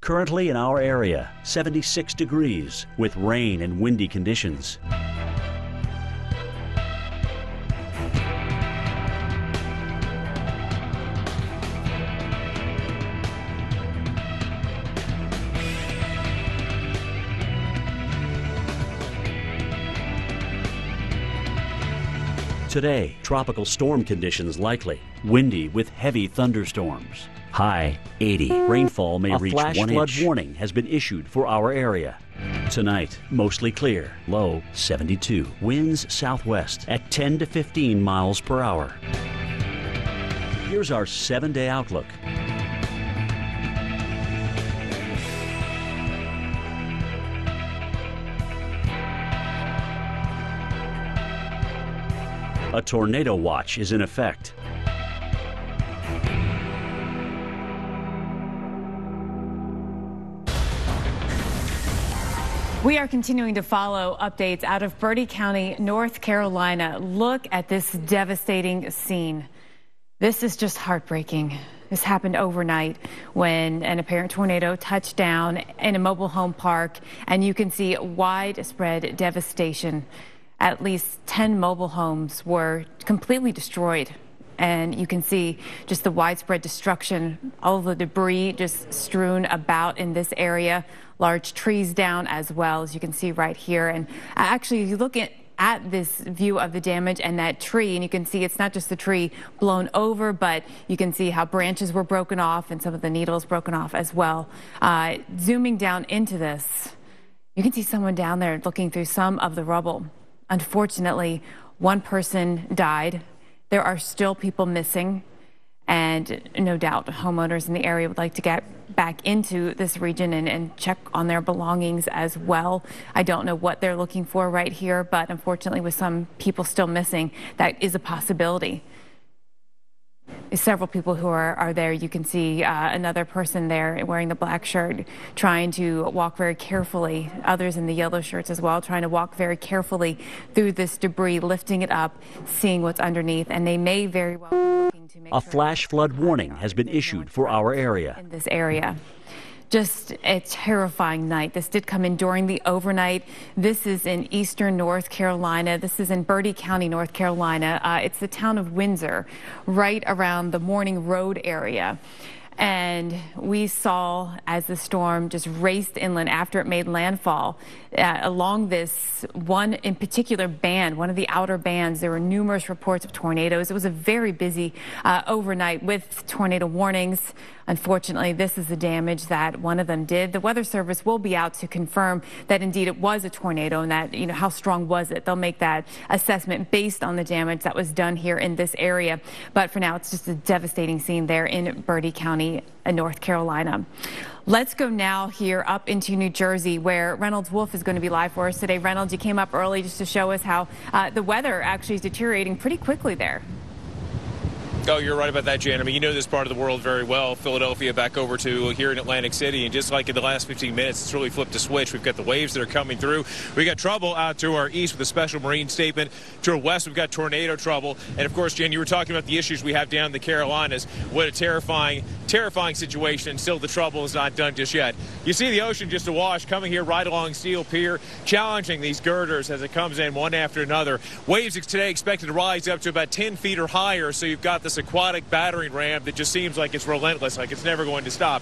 Currently in our area, 76 degrees with rain and windy conditions. Today, tropical storm conditions likely. Windy with heavy thunderstorms. High 80. Rainfall may A reach flash one flood inch. warning has been issued for our area. Tonight, mostly clear. Low 72. Winds southwest at 10 to 15 miles per hour. Here's our seven day outlook. A tornado watch is in effect. We are continuing to follow updates out of Bertie County, North Carolina. Look at this devastating scene. This is just heartbreaking. This happened overnight when an apparent tornado touched down in a mobile home park, and you can see widespread devastation. At least 10 mobile homes were completely destroyed. And you can see just the widespread destruction, all the debris just strewn about in this area, large trees down as well, as you can see right here. And actually, if you look at at this view of the damage and that tree, and you can see it's not just the tree blown over, but you can see how branches were broken off and some of the needles broken off as well. Uh, zooming down into this, you can see someone down there looking through some of the rubble. Unfortunately, one person died. There are still people missing. And no doubt homeowners in the area would like to get back into this region and, and, check on their belongings as well. I don't know what they're looking for right here, but unfortunately, with some people still missing, that is a possibility several people who are, are there. You can see uh, another person there wearing the black shirt trying to walk very carefully, others in the yellow shirts as well, trying to walk very carefully through this debris, lifting it up, seeing what's underneath, and they may very well be looking to make A sure flash flood warning has been issued for our area. in this area. Just a terrifying night. This did come in during the overnight. This is in eastern North Carolina. This is in Bertie County, North Carolina. Uh, it's the town of Windsor, right around the Morning Road area. And we saw as the storm just raced inland after it made landfall uh, along this one in particular band, one of the outer bands. There were numerous reports of tornadoes. It was a very busy uh, overnight with tornado warnings. Unfortunately, this is the damage that one of them did. The Weather Service will be out to confirm that indeed it was a tornado and that, you know, how strong was it? They'll make that assessment based on the damage that was done here in this area. But for now, it's just a devastating scene there in Bertie County, uh, North Carolina. Let's go now here up into New Jersey where Reynolds Wolf is going to be live for us today. Reynolds, you came up early just to show us how uh, the weather actually is deteriorating pretty quickly there. Oh, you're right about that, Jan. I mean, you know this part of the world very well. Philadelphia back over to here in Atlantic City. And just like in the last 15 minutes, it's really flipped a switch. We've got the waves that are coming through. We got trouble out to our east with a special marine statement. To our west, we've got tornado trouble. And of course, Jan, you were talking about the issues we have down in the Carolinas. What a terrifying, terrifying situation. Still, the trouble is not done just yet. You see the ocean just awash coming here right along Steel Pier, challenging these girders as it comes in one after another. Waves today expected to rise up to about 10 feet or higher. So you've got this aquatic battering ram that just seems like it's relentless, like it's never going to stop.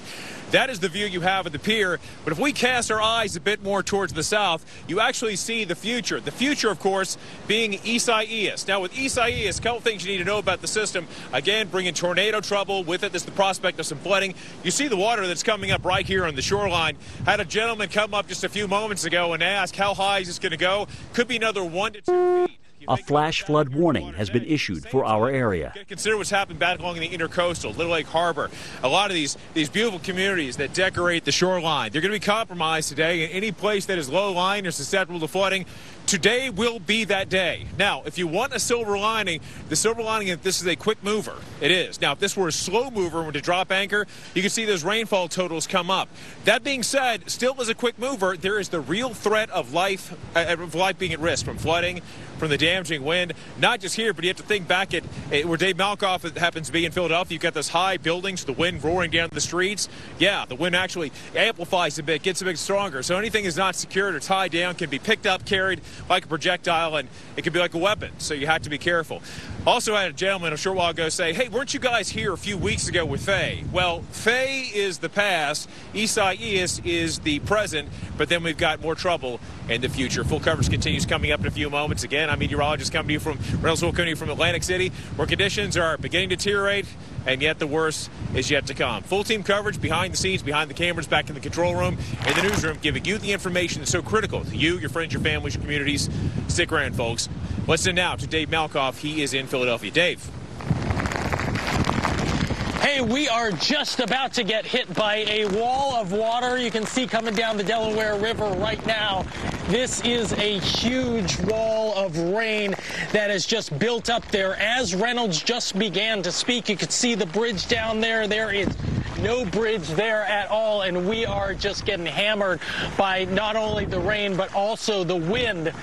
That is the view you have of the pier. But if we cast our eyes a bit more towards the south, you actually see the future. The future, of course, being Isaias. Now, with Isaias, a couple things you need to know about the system. Again, bringing tornado trouble with it. There's the prospect of some flooding. You see the water that's coming up right here on the shoreline. Had a gentleman come up just a few moments ago and ask how high is this going to go? Could be another one to two feet. A flash flood warning has been issued for our area. Consider what's happened back along the intercoastal, Little Egg Harbor. A lot of these these beautiful communities that decorate the shoreline, they're going to be compromised today. And any place that is low lying or susceptible to flooding, today will be that day. Now, if you want a silver lining, the silver lining is this is a quick mover. It is. Now, if this were a slow mover were to drop anchor, you can see those rainfall totals come up. That being said, still as a quick mover, there is the real threat of life, uh, of life being at risk from flooding, from the damage damaging wind, not just here, but you have to think back at, where Dave Malkoff happens to be in Philadelphia. You've got those high buildings, the wind roaring down the streets. Yeah, the wind actually amplifies a bit, gets a bit stronger. So anything is not secured or tied down can be picked up, carried like a projectile, and it can be like a weapon. So you have to be careful. Also I had a gentleman a short while ago say, hey, weren't you guys here a few weeks ago with Fay? Well, Fay is the past, Isaias is the present, but then we've got more trouble in the future. Full coverage continues coming up in a few moments. Again, I'm meteorologist coming to you from Reynoldsville County from Atlantic City, where conditions are beginning to deteriorate, and yet the worst is yet to come. Full team coverage behind the scenes, behind the cameras, back in the control room, in the newsroom, giving you the information that's so critical to you, your friends, your families, your communities. Stick around, folks. Listen now to Dave Malkoff. He is in Philadelphia. Dave. Hey, we are just about to get hit by a wall of water you can see coming down the Delaware River right now. This is a huge wall of rain that has just built up there. As Reynolds just began to speak, you could see the bridge down there. There is no bridge there at all, and we are just getting hammered by not only the rain, but also the wind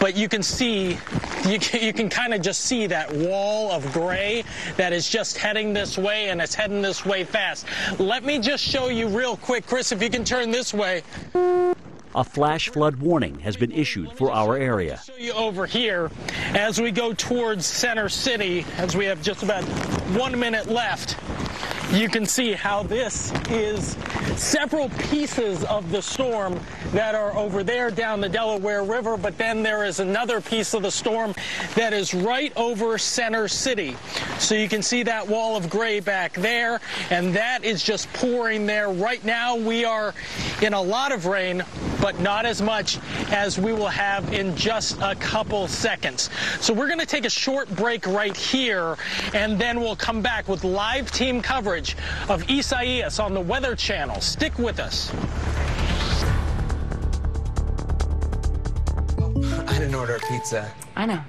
but you can see, you can, you can kind of just see that wall of gray that is just heading this way, and it's heading this way fast. Let me just show you real quick, Chris, if you can turn this way. A flash flood warning has been issued for our area. Show you over here as we go towards Center City, as we have just about one minute left you can see how this is several pieces of the storm that are over there down the Delaware River, but then there is another piece of the storm that is right over Center City. So you can see that wall of gray back there, and that is just pouring there. Right now we are in a lot of rain, but not as much as we will have in just a couple seconds. So we're going to take a short break right here, and then we'll come back with live team coverage coverage of Isaias on the Weather Channel. Stick with us. I didn't order a pizza. I know.